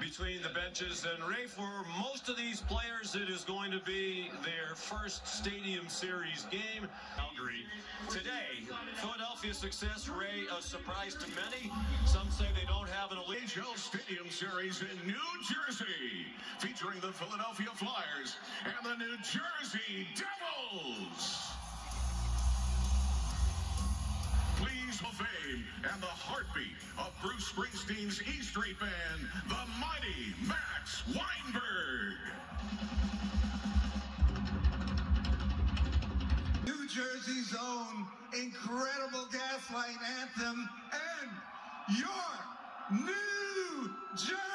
between the benches. And Ray, for most of these players, it is going to be their first Stadium Series game. Calgary today. Philadelphia success, Ray, a surprise to many. Some say they don't have an elite. NHL Stadium Series in New Jersey, featuring the Philadelphia Flyers and the New Jersey Devils. And the heartbeat of Bruce Springsteen's E Street Band, the mighty Max Weinberg. New Jersey's own incredible gaslight anthem and your New Jersey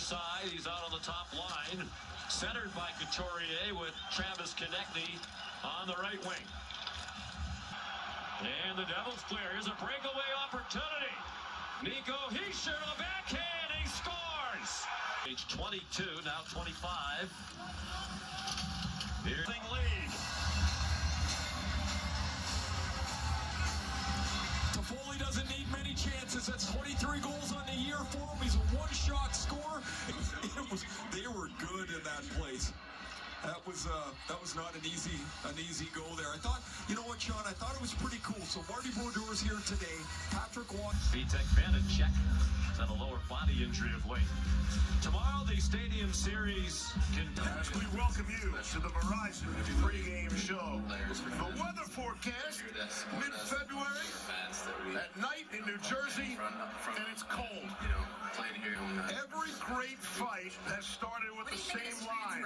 side. He's out on the top line. Centered by Couturier with Travis Konecny on the right wing. And the Devils clear. Here's a breakaway opportunity. Nico Hischier, a backhand, he scores! Age 22, now 25. Here's lead. Toffoli doesn't need many chances. That's 23 goals on the year for him. He's a one-shot. It was, they were good in that place. That was uh, that was not an easy an easy goal there. I thought, you know what, Sean? I thought it was pretty cool. So Marty Brodeur's here today. Patrick Watt. Vitek Vanecek has had a lower body injury of late. Tomorrow, the Stadium Series As we welcome you to the Verizon pregame show. The weather forecast mid-February at night in New Jersey, and it's cold. Great fight has started with the same line.